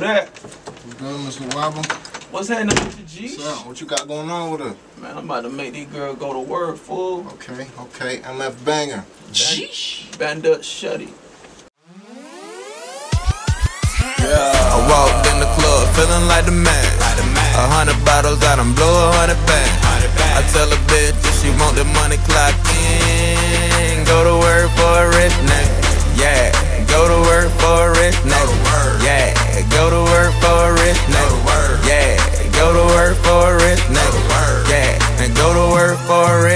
that? What's good, Mr. Wobble? What's happening with the G? What's up? What you got going on with her? Man, I'm about to make these girls go to work, fool. Okay, okay. MF Banger. Jeesh. Bandit Shutty. I walked in the club feeling like the man. A hundred bottles, I done blow a hundred bang. I tell a bitch if she want the money clock in, go to work for a rich nigga. Yeah,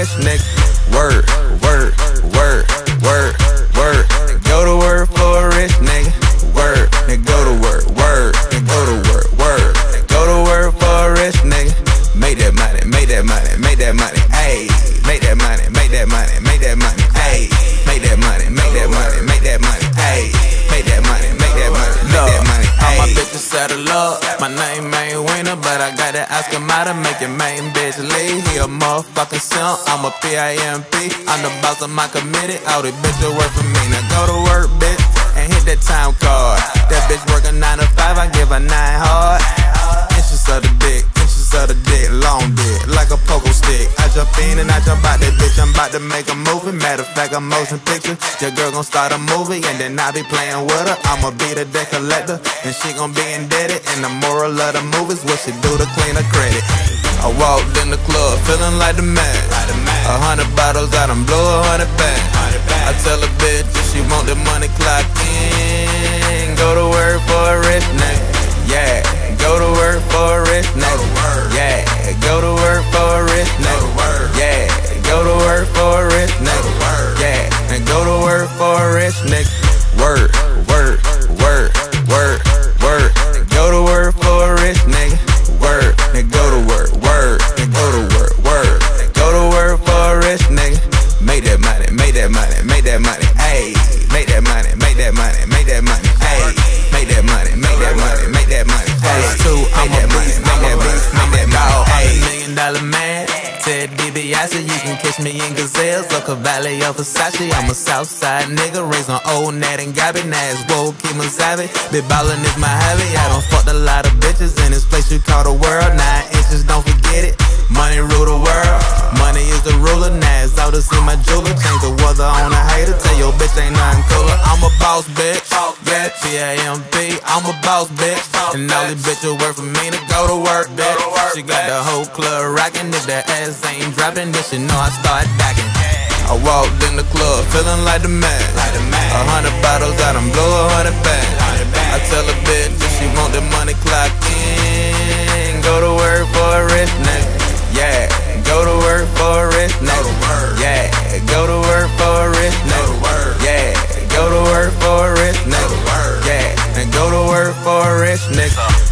for a rich nigga. Work, work, work, work, work. Go to work for a rich nigga. Work, and go to work, work, and go to work, work. Go to work for a rich nigga. Make that money, make that money, make that money, ayy. Make that money, make that money, make that money, ayy. Make that money, got to ask him how to make your main bitch leave. He a motherfucking simp. I'm a PIMP. I'm the boss of my committee. All these bitches work for me. Now go to work, bitch, and hit that time card. That bitch working nine to five. I give her nine hard. Inches of the dick, inches of the dick, long dick, like a pogo stick. I jump in and I jump out that bitch. I'm about to make a movie. Matter of fact, a motion picture. Your girl gon' start a movie and then I be playing with her. I'ma be the debt collector and she gon' be indebted. And the moral of the movie's what she do to clean her credit. I walked in the club feeling like the man. A hundred bottles, I done blow a hundred bang. For a rich nigga. Work, work, work, work, work. Go to work for a rich nigga. Work, and go to work, work, and go to work, work. Go to work for a rich nigga. Make that money, make that money, make that money, ayy. Make that money, make that money, make that money, ayy. Make that money, make that money, make that money, ayy. Two, I'm a beast, make that beast, make that money, ayy. Million dollar man. Ted DiBiase, you can catch me in Gazelles or Cavalli or Versace. I'm a Southside nigga, raised on old Nat and Gabby. Nas, whoa, keep my savvy. Big ballin' is my hobby. I done fucked a lot of bitches in this place you call the world. Nine inches, don't forget it. Money rule the world. Money is the ruler. Nas out to see my jeweler. Change the weather on a hater. Tell your bitch ain't nothing cooler. I'm a boss, bitch. T-A-M-P. I'm a boss, bitch. And all these bitches work for me to go to work, bitch. She got the whole club rockin'. If that ass ain't dropping, then she know I start docking. I walked in the club feeling like the man. A hundred bottles, I done blow a hundred Go to work for a rich nigga.